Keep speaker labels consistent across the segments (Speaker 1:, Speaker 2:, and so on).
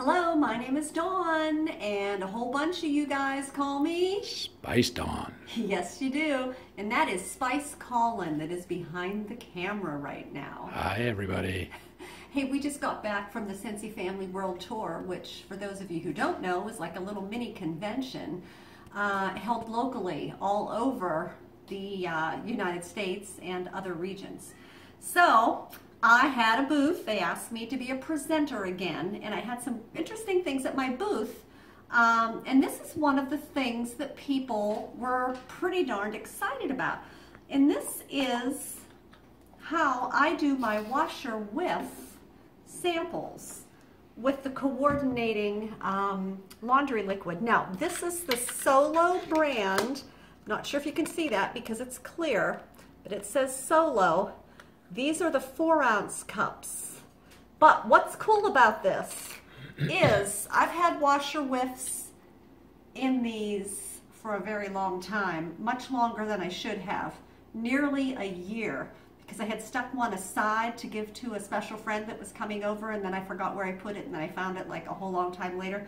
Speaker 1: Hello, my name is Dawn, and a whole bunch of you guys call me
Speaker 2: Spice Dawn.
Speaker 1: Yes, you do. And that is Spice Colin that is behind the camera right now.
Speaker 2: Hi, everybody.
Speaker 1: Hey, we just got back from the Scentsy Family World Tour, which, for those of you who don't know, is like a little mini convention uh, held locally all over the uh, United States and other regions. So, I had a booth. They asked me to be a presenter again, and I had some interesting things at my booth. Um, and this is one of the things that people were pretty darned excited about. And this is how I do my washer whiffs samples with the coordinating um, laundry liquid. Now, this is the Solo brand. Not sure if you can see that because it's clear, but it says Solo. These are the four ounce cups. But what's cool about this is I've had washer whiffs in these for a very long time, much longer than I should have, nearly a year, because I had stuck one aside to give to a special friend that was coming over, and then I forgot where I put it, and then I found it like a whole long time later.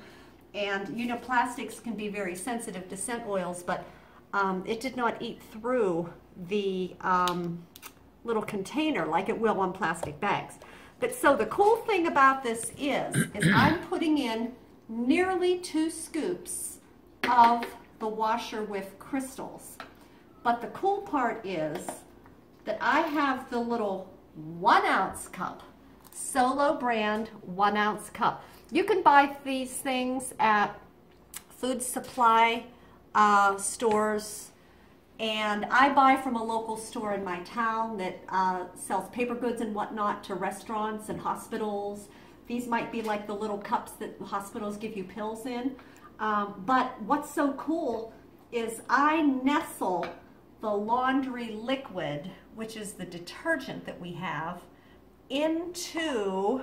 Speaker 1: And you know, plastics can be very sensitive to scent oils, but um, it did not eat through the um, little container like it will on plastic bags. But so the cool thing about this is, is I'm putting in nearly two scoops of the washer whiffs crystals. But the cool part is that I have the little one ounce cup, Solo brand one ounce cup. You can buy these things at food supply uh, stores, and I buy from a local store in my town that uh, sells paper goods and whatnot to restaurants and hospitals. These might be like the little cups that hospitals give you pills in. Um, but what's so cool is I nestle the laundry liquid, which is the detergent that we have, into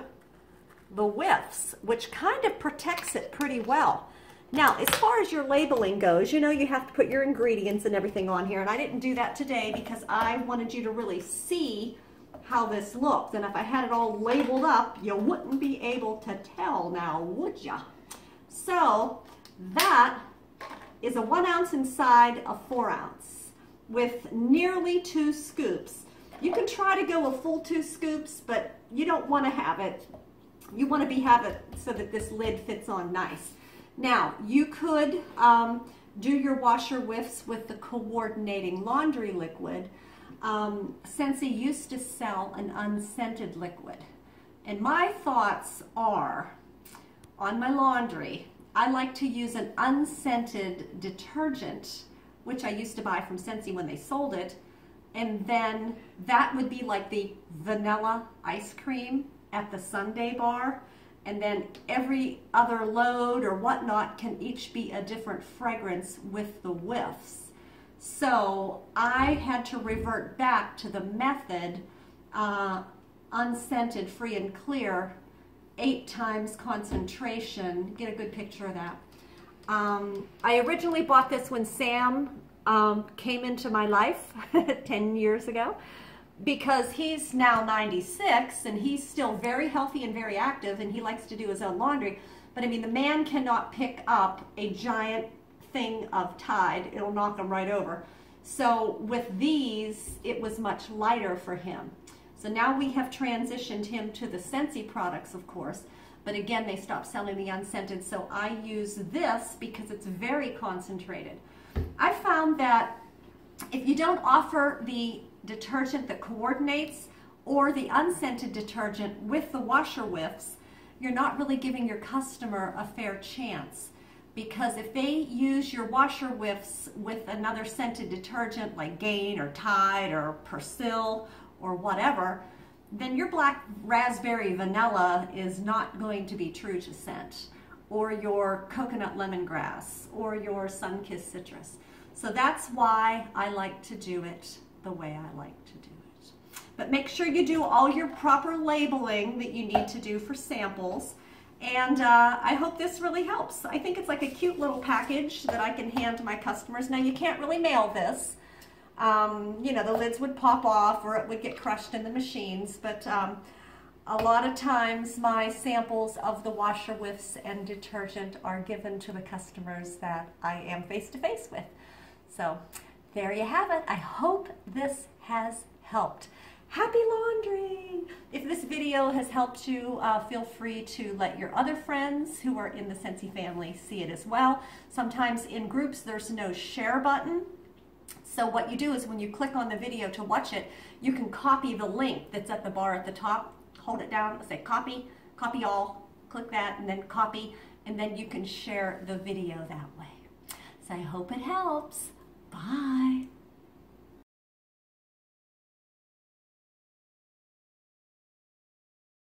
Speaker 1: the whiffs, which kind of protects it pretty well. Now, as far as your labeling goes, you know you have to put your ingredients and everything on here, and I didn't do that today because I wanted you to really see how this looked. And if I had it all labeled up, you wouldn't be able to tell now, would ya? So, that is a one ounce inside a four ounce with nearly two scoops. You can try to go a full two scoops, but you don't want to have it. You want to be have it so that this lid fits on nice. Now, you could um, do your washer whiffs with the coordinating laundry liquid. Um, Scentsy used to sell an unscented liquid. And my thoughts are, on my laundry, I like to use an unscented detergent, which I used to buy from Scentsy when they sold it, and then that would be like the vanilla ice cream at the sundae bar and then every other load or whatnot can each be a different fragrance with the whiffs. So I had to revert back to the method uh, unscented, free and clear, eight times concentration. Get a good picture of that. Um, I originally bought this when Sam um, came into my life 10 years ago because he's now 96 and he's still very healthy and very active and he likes to do his own laundry. But I mean, the man cannot pick up a giant thing of Tide. It'll knock him right over. So with these, it was much lighter for him. So now we have transitioned him to the Scentsy products, of course. But again, they stopped selling the unscented, so I use this because it's very concentrated. I found that if you don't offer the detergent that coordinates or the unscented detergent with the washer whiffs, you're not really giving your customer a fair chance. Because if they use your washer whiffs with another scented detergent like Gain or Tide or Persil or whatever, then your black raspberry vanilla is not going to be true to scent or your coconut lemongrass or your sun-kissed citrus. So that's why I like to do it the way I like to do it. But make sure you do all your proper labeling that you need to do for samples. And uh, I hope this really helps. I think it's like a cute little package that I can hand to my customers. Now you can't really mail this. Um, you know, the lids would pop off or it would get crushed in the machines. But um, a lot of times my samples of the washer whiffs and detergent are given to the customers that I am face to face with. So there you have it. I hope this has helped. Happy laundry! If this video has helped you, uh, feel free to let your other friends who are in the Scentsy family see it as well. Sometimes in groups there's no share button. So what you do is when you click on the video to watch it, you can copy the link that's at the bar at the top, hold it down, say copy, copy all, click that and then copy, and then you can share the video that way. So I hope it helps. Bye.